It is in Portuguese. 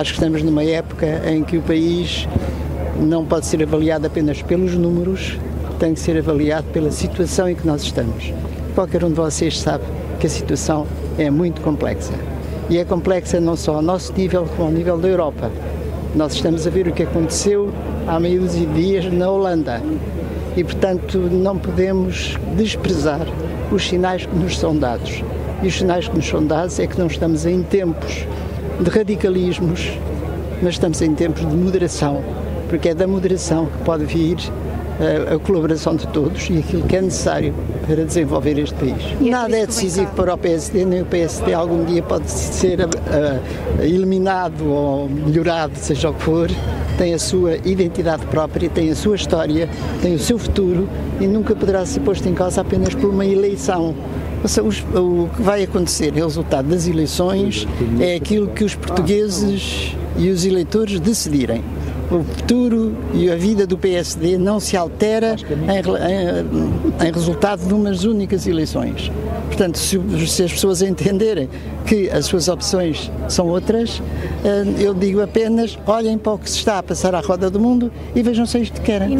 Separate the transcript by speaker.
Speaker 1: Acho que estamos numa época em que o país não pode ser avaliado apenas pelos números, tem que ser avaliado pela situação em que nós estamos. Qualquer um de vocês sabe que a situação é muito complexa. E é complexa não só ao nosso nível, como ao nível da Europa. Nós estamos a ver o que aconteceu há meio de dias na Holanda. E, portanto, não podemos desprezar os sinais que nos são dados. E os sinais que nos são dados é que não estamos em tempos de radicalismos, mas estamos em tempos de moderação, porque é da moderação que pode vir a, a colaboração de todos e aquilo que é necessário para desenvolver este país. Nada é decisivo para o PSD, nem o PSD algum dia pode ser uh, eliminado ou melhorado, seja o que for. Tem a sua identidade própria, tem a sua história, tem o seu futuro e nunca poderá ser posto em causa apenas por uma eleição. O que vai acontecer, o resultado das eleições, é aquilo que os portugueses e os eleitores decidirem o futuro e a vida do PSD não se altera em, em, em resultado de umas únicas eleições. Portanto, se, se, as pessoas entenderem que as suas opções são outras, eh, eu digo apenas olhem para o que se está a passar à roda do mundo e vejam se é isto que querem.